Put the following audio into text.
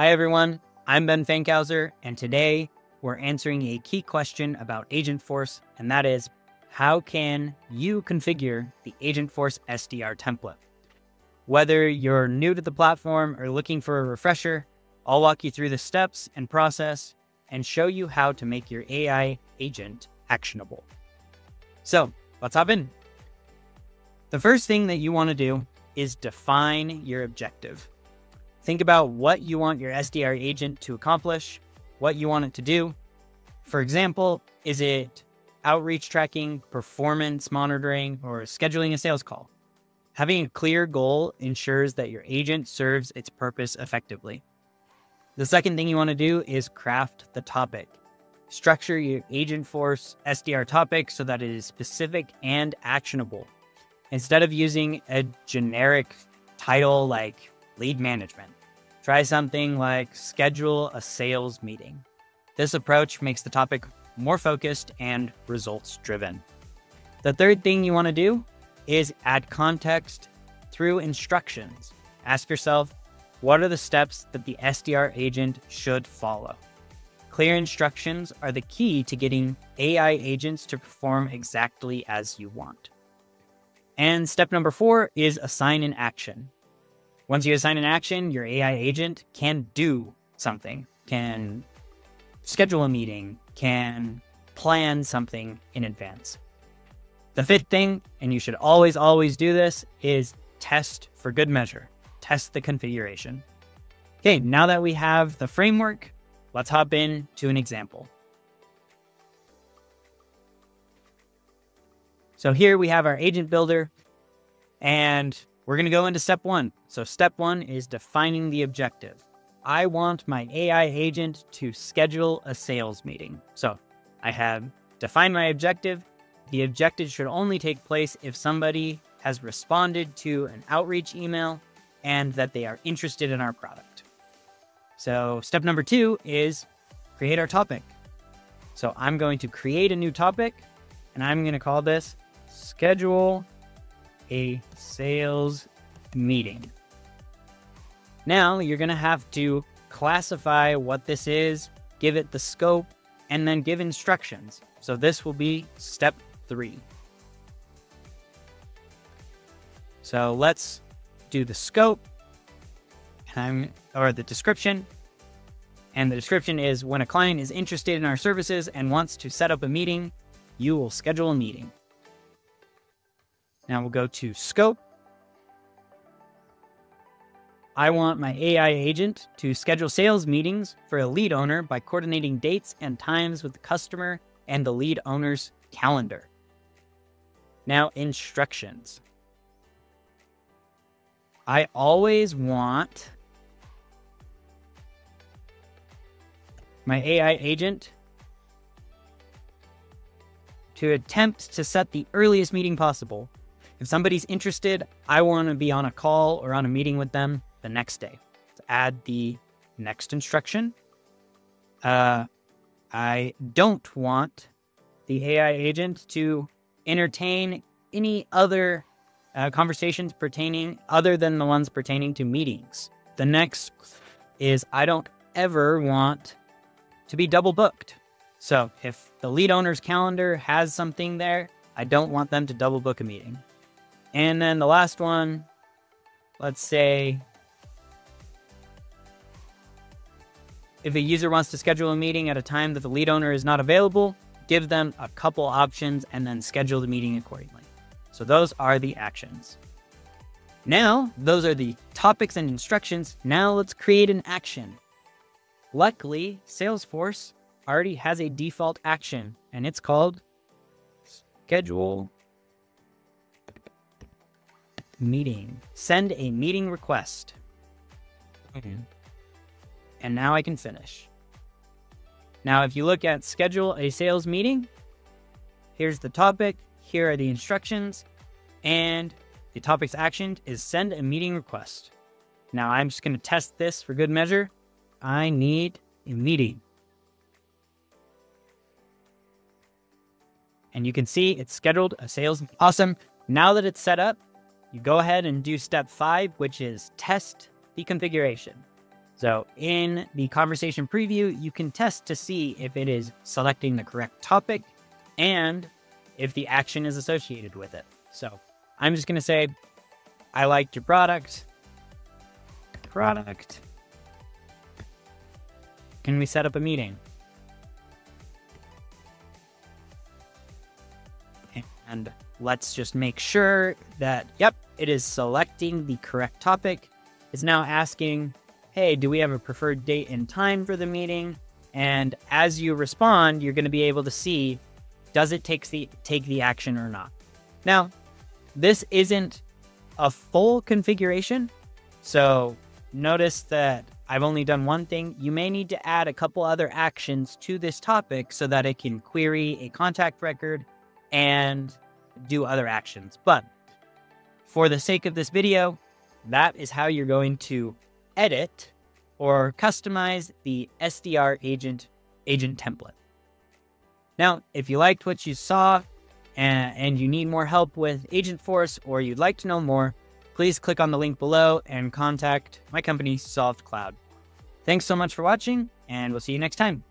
Hi, everyone. I'm Ben Fankhauser, and today we're answering a key question about Agentforce, and that is how can you configure the Agentforce SDR template? Whether you're new to the platform or looking for a refresher, I'll walk you through the steps and process and show you how to make your AI agent actionable. So let's hop in. The first thing that you want to do is define your objective. Think about what you want your SDR agent to accomplish, what you want it to do. For example, is it outreach tracking, performance monitoring, or scheduling a sales call? Having a clear goal ensures that your agent serves its purpose effectively. The second thing you want to do is craft the topic. Structure your Agentforce SDR topic so that it is specific and actionable. Instead of using a generic title like lead management. Try something like schedule a sales meeting. This approach makes the topic more focused and results driven. The third thing you want to do is add context through instructions. Ask yourself, what are the steps that the SDR agent should follow? Clear instructions are the key to getting AI agents to perform exactly as you want. And step number four is assign an action. Once you assign an action, your AI agent can do something, can schedule a meeting, can plan something in advance. The fifth thing, and you should always, always do this, is test for good measure. Test the configuration. Okay, now that we have the framework, let's hop in to an example. So here we have our agent builder, and we're going to go into step one. So, step one is defining the objective. I want my AI agent to schedule a sales meeting. So, I have defined my objective. The objective should only take place if somebody has responded to an outreach email and that they are interested in our product. So, step number two is create our topic. So, I'm going to create a new topic and I'm going to call this schedule a sales meeting. Now you're going to have to classify what this is, give it the scope, and then give instructions. So this will be step three. So let's do the scope and I'm, or the description. And the description is when a client is interested in our services and wants to set up a meeting, you will schedule a meeting. Now we'll go to scope. I want my AI agent to schedule sales meetings for a lead owner by coordinating dates and times with the customer and the lead owner's calendar. Now, instructions. I always want my AI agent to attempt to set the earliest meeting possible if somebody's interested, I want to be on a call or on a meeting with them the next day. Add the next instruction. Uh, I don't want the AI agent to entertain any other uh, conversations pertaining other than the ones pertaining to meetings. The next is I don't ever want to be double booked. So if the lead owner's calendar has something there, I don't want them to double book a meeting. And then the last one, let's say if a user wants to schedule a meeting at a time that the lead owner is not available, give them a couple options and then schedule the meeting accordingly. So those are the actions. Now, those are the topics and instructions. Now let's create an action. Luckily, Salesforce already has a default action and it's called schedule meeting. Send a meeting request. Okay. And now I can finish. Now, if you look at schedule a sales meeting, here's the topic, here are the instructions, and the topic's action is send a meeting request. Now, I'm just going to test this for good measure. I need a meeting. And you can see it's scheduled a sales. Awesome. Now that it's set up, you go ahead and do step five, which is test the configuration. So in the conversation preview, you can test to see if it is selecting the correct topic and if the action is associated with it. So I'm just going to say, I liked your product. Product. Can we set up a meeting? And let's just make sure that, yep, it is selecting the correct topic. It's now asking, hey, do we have a preferred date and time for the meeting? And as you respond, you're going to be able to see, does it take the, take the action or not? Now, this isn't a full configuration. So notice that I've only done one thing. You may need to add a couple other actions to this topic so that it can query a contact record and do other actions. But for the sake of this video, that is how you're going to edit or customize the SDR agent agent template. Now, if you liked what you saw and, and you need more help with Agentforce or you'd like to know more, please click on the link below and contact my company, SOLVD Cloud. Thanks so much for watching, and we'll see you next time.